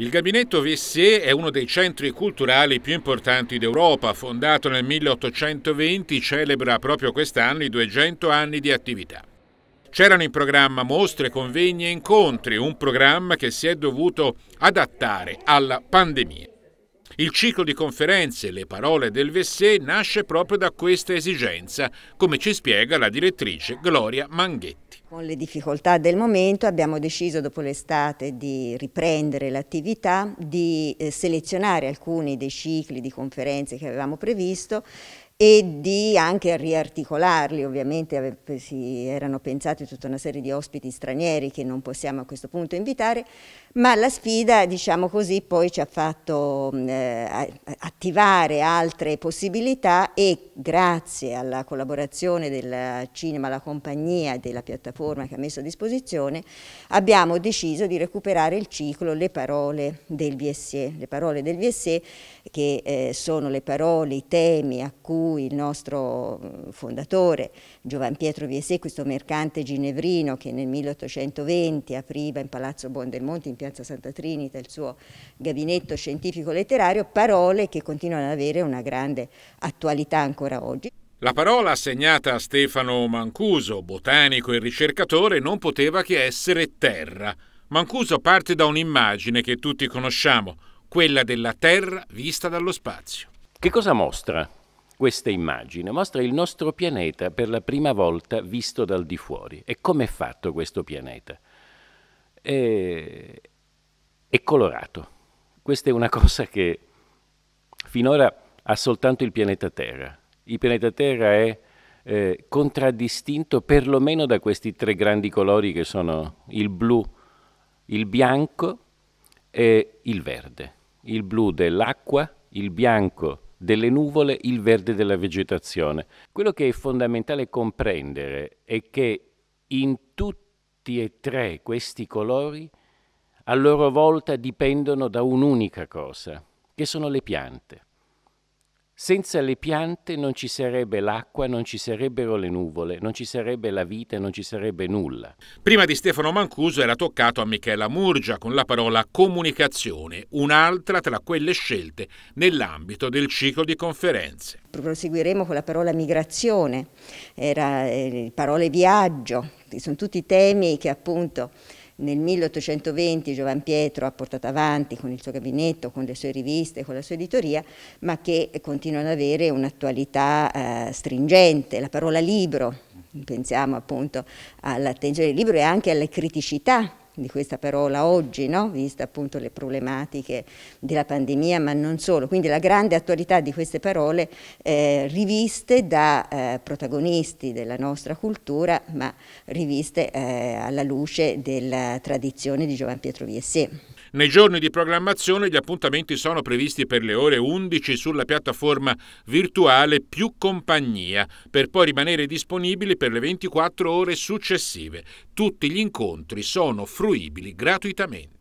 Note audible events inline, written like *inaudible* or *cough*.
Il gabinetto Vessier è uno dei centri culturali più importanti d'Europa. Fondato nel 1820, celebra proprio quest'anno i 200 anni di attività. C'erano in programma mostre, convegni e incontri, un programma che si è dovuto adattare alla pandemia. Il ciclo di conferenze Le parole del Vessé nasce proprio da questa esigenza, come ci spiega la direttrice Gloria Manghetti. Con le difficoltà del momento abbiamo deciso dopo l'estate di riprendere l'attività, di eh, selezionare alcuni dei cicli di conferenze che avevamo previsto e di anche riarticolarli, ovviamente si erano pensati tutta una serie di ospiti stranieri che non possiamo a questo punto invitare, ma la sfida, diciamo così, poi ci ha fatto eh, attivare altre possibilità e grazie alla collaborazione del cinema, la compagnia e della piattaforma che ha messo a disposizione, abbiamo deciso di recuperare il ciclo Le parole del VSE, le parole del VSE che eh, sono le parole, i temi a cui il nostro mm, fondatore Giovan Pietro VSE, questo mercante ginevrino che nel 1820 apriva in Palazzo Bondelmonte in Piazza Santa Trinita il suo gabinetto scientifico letterario, parole che continuano ad avere una grande attualità ancora oggi. La parola assegnata a Stefano Mancuso, botanico e ricercatore, non poteva che essere terra. Mancuso parte da un'immagine che tutti conosciamo, quella della Terra vista dallo spazio. Che cosa mostra questa immagine? Mostra il nostro pianeta per la prima volta visto dal di fuori. E come è fatto questo pianeta? È, è colorato. Questa è una *laughs* cosa che finora ha soltanto il pianeta Terra. Il pianeta Terra è eh, contraddistinto perlomeno da questi tre grandi colori che sono il blu, il bianco e il verde il blu dell'acqua, il bianco delle nuvole, il verde della vegetazione. Quello che è fondamentale comprendere è che in tutti e tre questi colori a loro volta dipendono da un'unica cosa, che sono le piante. Senza le piante non ci sarebbe l'acqua, non ci sarebbero le nuvole, non ci sarebbe la vita, non ci sarebbe nulla. Prima di Stefano Mancuso era toccato a Michela Murgia con la parola comunicazione, un'altra tra quelle scelte nell'ambito del ciclo di conferenze. Proseguiremo con la parola migrazione, era, eh, parole viaggio, sono tutti temi che appunto nel 1820 Giovan Pietro ha portato avanti con il suo gabinetto, con le sue riviste, con la sua editoria, ma che continuano ad avere un'attualità eh, stringente. La parola libro, pensiamo appunto all'attenzione del libro e anche alle criticità di questa parola oggi, no? vista appunto le problematiche della pandemia, ma non solo. Quindi la grande attualità di queste parole eh, riviste da eh, protagonisti della nostra cultura, ma riviste eh, alla luce della tradizione di Giovan Pietro Viessé. Nei giorni di programmazione gli appuntamenti sono previsti per le ore 11 sulla piattaforma virtuale Più Compagnia, per poi rimanere disponibili per le 24 ore successive. Tutti gli incontri sono fruibili gratuitamente.